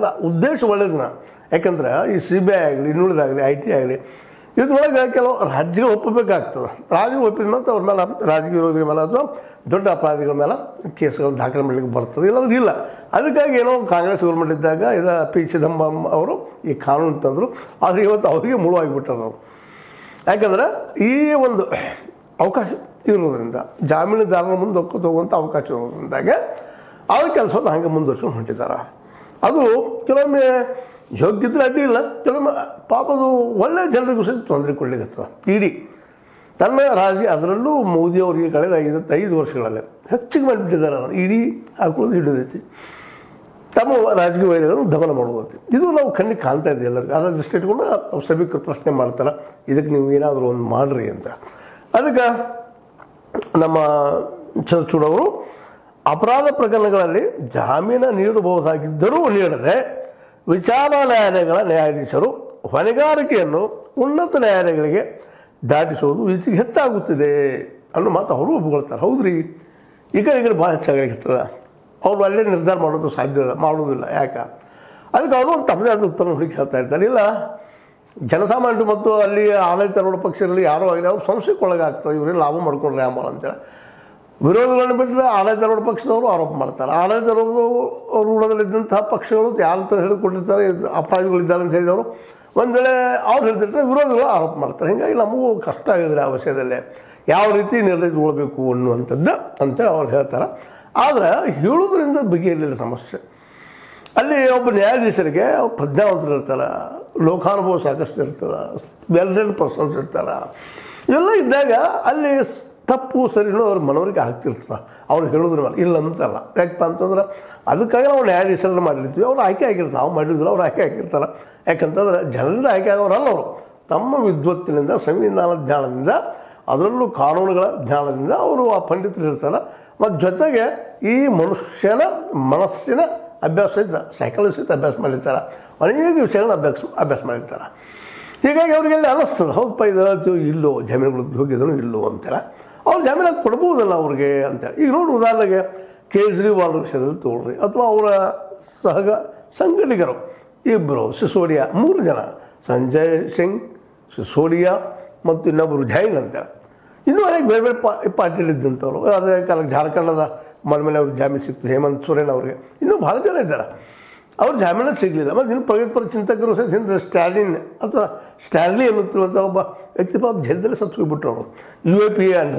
ಅಲ್ಲ, ಉದ್ದೇಶ ಒಳ್ಳೇದನ್ನ. ಯಾಕಂದ್ರೆ ಈ ಸಿ ಬಿ ಐ ಆಗಲಿ ಇನ್ನುಳಿದಾಗಲಿ ಐ ಟಿ ಆಗಲಿ ಇದ್ರೊಳಗೆ ಕೆಲವು ರಾಜ್ಯಗಳು ಒಪ್ಪಬೇಕಾಗ್ತದೆ. ರಾಜ್ಯ ಒಪ್ಪಿದ ನಂತರ ಅವ್ರ ಮೇಲೆ ರಾಜಕೀಯ ವಿರೋಧಿಗಳ ಮೇಲೆ ಅಥವಾ ದೊಡ್ಡ ಅಪರಾಧಿಗಳ ಮೇಲೆ ಕೇಸ್ಗಳನ್ನು ದಾಖಲೆ ಮಾಡಲಿಕ್ಕೆ ಬರ್ತದೆ. ಇಲ್ಲಾಂದ್ರೆ ಇಲ್ಲ. ಅದಕ್ಕಾಗಿ ಏನೋ ಕಾಂಗ್ರೆಸ್ ಗೌರ್ಮೆಂಟ್ ಇದ್ದಾಗ ಇದು ಪಿ ಚಿದಂಬರಂ ಅವರು ಈ ಕಾನೂನು ತಂದರು. ಆದರೆ ಇವತ್ತು ಅವರಿಗೆ ಮುಳುವಾಗಿಬಿಟ್ಟರು ಅವರು. ಯಾಕಂದ್ರೆ ಈ ಒಂದು ಅವಕಾಶ ಇರೋದ್ರಿಂದ ಜಾಮೀನುದಾರರ ಮುಂದೆ ಒಕ್ಕ ಹೋಗುವಂಥ ಅವಕಾಶ ಇರೋದ್ರಿಂದಾಗೆ ಅವ್ರ ಕೆಲಸವನ್ನು ಹಂಗೆ ಮುಂದುವರ್ಸ್ಕೊಂಡು ಹೊಂಟಿದ್ದಾರೆ ಅದು ಕೆಲವೊಮ್ಮೆ ಯೋಗ್ಯತೆ ಅಡ್ಡಿ ಇಲ್ಲ, ಕೆಲವೊಮ್ಮೆ ಪಾಪದು ಒಳ್ಳೆ ಜನರಿಗೂ ಸಹ ತೊಂದರೆ ಕೊಡಲಿಕ್ಕೆ ಇಡೀ ತನ್ನ ರಾಜಿ ಅದರಲ್ಲೂ ಮೋದಿ ಅವರಿಗೆ ಕಳೆದ ಐದು ಐದು ವರ್ಷಗಳಲ್ಲಿ ಹೆಚ್ಚಿಗೆ ಮಾಡಿಬಿಟ್ಟಿದ್ದಾರೆ ಅದನ್ನು. ಇಡೀ ಹಾಕೊಳ್ಳೋದು ಹಿಡಿದೈತಿ. ತಮ್ಮ ರಾಜಕೀಯ ವೈದ್ಯಗಳನ್ನು ದಮನ ಮಾಡುವಂತೆ. ಇದು ನಾವು ಕಣ್ಣಿಗೆ ಕಾಣ್ತಾ ಇದ್ದೀವಿ ಎಲ್ಲರಿಗೂ. ಅದರ ದೃಷ್ಟಿ ಇಟ್ಕೊಂಡು ಅವ್ರು ಪ್ರಶ್ನೆ ಮಾಡ್ತಾರೆ, ಇದಕ್ಕೆ ನೀವು ಏನಾದರೂ ಒಂದು ಮಾಡ್ರಿ ಅಂತ. ಅದಕ್ಕೆ ನಮ್ಮ ಚಂದ್ರಚೂಡ್ ಅವರು ಅಪರಾಧ ಪ್ರಕರಣಗಳಲ್ಲಿ ಜಾಮೀನು ನೀಡಬಹುದಾಗಿದ್ದರೂ ನೀಡದೆ ವಿಚಾರಣಾ ನ್ಯಾಯಾಲಯಗಳ ನ್ಯಾಯಾಧೀಶರು ಹೊಣೆಗಾರಿಕೆಯನ್ನು ಉನ್ನತ ನ್ಯಾಯಾಲಯಗಳಿಗೆ ದಾಟಿಸುವುದು ಇದಕ್ಕೆ ಹೆಚ್ಚಾಗುತ್ತಿದೆ ಅನ್ನೋ ಮಾತು ಅವರು ಒಪ್ಪಿಕೊಳ್ತಾರೆ ಹೌದ್ರಿ? ಈಗ ಈಗ ಭಾಳ ಹೆಚ್ಚಾಗಿರ್ತದೆ ಅವರು ಅಲ್ಲೇ ನಿರ್ಧಾರ ಮಾಡೋದು ಸಾಧ್ಯ ಮಾಡುವುದಿಲ್ಲ ಯಾಕೆ? ಅದಕ್ಕೆ ಅವರು ಒಂದು ತಮ್ಮದೇ ಆದ ಉತ್ತರ ಹುಡುಕಿ ಹೇಳ್ತಾ ಇರ್ತಾರೆ. ಇಲ್ಲ, ಜನಸಾಮಾನ್ಯರು ಮತ್ತು ಅಲ್ಲಿ ಆಡಳಿತಾರೂಢ ಪಕ್ಷದಲ್ಲಿ ಯಾರೋ ಆಗಲಿ ಅವ್ರು ಸಂಸ್ಥೆಗೆ ಒಳಗಾಗ್ತದೆ ಇವರೇ ಲಾಭ ಮಾಡ್ಕೊಂಡ್ರೆ ಆಂಬಲ್ಲ ಅಂತೇಳಿ. ವಿರೋಧಗಳನ್ನು ಬಿಟ್ಟರೆ ಆಡಳಿತಾರೂಢ ಪಕ್ಷದವರು ಆರೋಪ ಮಾಡ್ತಾರೆ. ಆಡಳಿತಾರೂಢದಲ್ಲಿದ್ದಂತಹ ಪಕ್ಷಗಳು ಯಾರು ಅಂತ ಹೇಳಿಕೊಂಡಿರ್ತಾರೆ ಅಪರಾಧಿಗಳಿದ್ದಾರೆ ಅಂತ ಹೇಳಿದವರು. ಒಂದು ವೇಳೆ ಅವ್ರು ಹೇಳ್ತಿರ್ತಾರೆ, ವಿರೋಧಗಳು ಆರೋಪ ಮಾಡ್ತಾರೆ. ಹೀಗಾಗಿ ನಮಗೂ ಕಷ್ಟ ಆಗಿದ್ರೆ ಆ ವಿಷಯದಲ್ಲಿ. ಯಾವ ರೀತಿ ನಿರ್ಣಯಿಸ್ಕೊಳ್ಬೇಕು ಅನ್ನುವಂಥದ್ದು ಅಂತೇಳಿ ಅವ್ರು ಹೇಳ್ತಾರೆ. ಆದರೆ ಹೇಳೋದ್ರಿಂದ ಬಗೆಹರಿಲಿಲ್ಲ ಸಮಸ್ಯೆ. ಅಲ್ಲಿ ಒಬ್ಬ ನ್ಯಾಯಾಧೀಶರಿಗೆ ಪ್ರಜ್ಞಾವಂತರು ಇರ್ತಾರೆ, ಲೋಕಾನುಭವ ಸಾಕಷ್ಟು ಇರ್ತದೆ ವೆಲ್ ರೆಡ್ ಪರ್ಸನ್ಸ್ ಇರ್ತಾರೆ. ಇವೆಲ್ಲ ಇದ್ದಾಗ ಅಲ್ಲಿ ತಪ್ಪು ಸರಿನೋ ಅವ್ರ ಮನವರಿಗೆ ಆಗ್ತಿರ್ತದೆ ಅವ್ರು ಹೇಳೋದ್ರ ಮೇಲೆ ಇಲ್ಲ ಅಂತಲ್ಲ ಯಾಕಪ್ಪ ಅಂತಂದ್ರೆ ಅದಕ್ಕಾಗಿ ನಾವು ನ್ಯಾಯಾಧೀಶರನ್ನ ಮಾಡಿರ್ತೀವಿ. ಅವ್ರು ಆಯ್ಕೆ ಆಗಿರ್ತಾರೆ. ನಾವು ಮಾಡಿದ್ವಿ ಅವ್ರು ಆಯ್ಕೆ ಆಗಿರ್ತಾರೆ. ಯಾಕಂತಂದ್ರೆ ಜನರಿಂದ ಆಯ್ಕೆ ಆಗೋರಲ್ಲ ಅವರು. ತಮ್ಮ ವಿದ್ವತ್ತಿನಿಂದ, ಸಂವಿಧಾನ ಜ್ಞಾನದಿಂದ, ಅದರಲ್ಲೂ ಕಾನೂನುಗಳ ಜ್ಞಾನದಿಂದ ಅವರು ಆ ಪಂಡಿತರು ಇರ್ತಾರೆ. ಮತ್ತು ಜೊತೆಗೆ ಈ ಮನುಷ್ಯನ ಮನಸ್ಸಿನ ಅಭ್ಯಾಸ ಇದ್ದ ಸೈಕಾಲಜಿ ಸಹಿತ ಅಭ್ಯಾಸ ಮಾಡಿರ್ತಾರೆ. ಅನೇಕ ವಿಷಯಗಳನ್ನ ಅಭ್ಯಾಸ ಅಭ್ಯಾಸ ಮಾಡಿರ್ತಾರೆ. ಹೀಗಾಗಿ ಅವ್ರಿಗೆಲ್ಲ ಅನ್ನಿಸ್ತದೆ ಹೌದಪ್ಪ, ಇದು ಇಲ್ಲೋ, ಜಮೀನುಗಳು ಹೋಗಿದ್ರು ಇಲ್ಲೋ ಅಂತೇಳಿ ಅವ್ರು ಜಾಮೀನಾಗಿ ಕೊಡ್ಬೋದಲ್ಲ ಅವ್ರಿಗೆ ಅಂತೇಳಿ ಈಗ ನೋಡಿ ಉದಾಹರಣೆಗೆ ಕೇಜ್ರಿವಾಲ್ ವಿಷಯದಲ್ಲಿ ತೊಗೊಳ್ರಿ ಅಥವಾ ಅವರ ಸಹಗ ಸಂಘಟಿಗರು ಇಬ್ಬರು ಸಿಸೋಡಿಯಾ, ಮೂರು ಜನ. ಸಂಜಯ್ ಸಿಂಗ್, ಸಿಸೋಡಿಯಾ ಮತ್ತು ಇನ್ನೊಬ್ಬರು ಜೈನ್ ಅಂತೇಳಿ ಇನ್ನೂ ಅನೇಕ ಬೇರೆ ಬೇರೆ ಪಾ ಪಾರ್ಟಿಲಿದ್ದಂಥವ್ರು ಅದೇ ಕಾಲಕ್ಕೆ ಜಾರ್ಖಂಡದ ಮನೆ ಅವ್ರಿಗೆ ಜಾಮೀನು ಸಿಕ್ತು, ಹೇಮಂತ್ ಸೊರೇನ್ ಅವ್ರಿಗೆ. ಇನ್ನೂ ಭಾಳ ಜನ ಇದ್ದಾರೆ. ಅವ್ರು ಜಾಮೀನು ಸಿಗಲಿಲ್ಲ. ಮತ್ತು ಇನ್ನು ಪ್ರಗತಿಪರ ಚಿಂತಕರು ಸಹಿತ ಹಿಂದೆ ಸ್ಟ್ಯಾಲಿನ್ ಅಥವಾ ಸ್ಟ್ಯಾನ್ಲಿ ಎನ್ನುತ್ತಿರುವಂಥ ಒಬ್ಬ ವ್ಯಕ್ತಿ ಪಾಪ ಜೈಲದಲ್ಲಿ ಸತ್ತು ಹೋಗ್ಬಿಟ್ರು ಅವರು. U A P A under